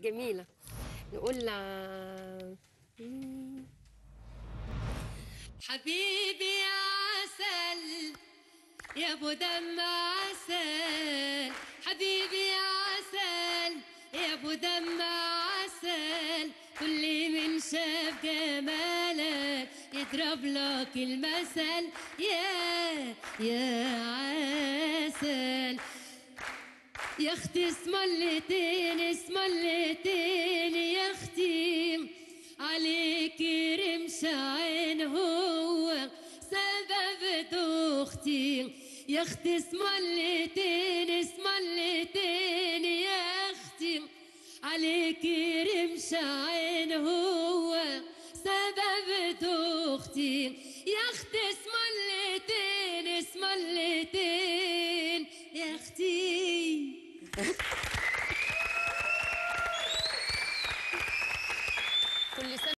جميلة. نقول. حبيبي يا عسل يا أبو دم عسل. حبيبي يا عسل يا أبو دم عسل. كل من شاف جمالك يضرب لك المثل. يا يا عسل. يا أختي اسملتين اسملتين دختي يا أختي اسملتين اسملتين يا أختي. عليك رمش عين هو سبب دختي يا أختي اسملتين اسملتين يا أختي. كل سنة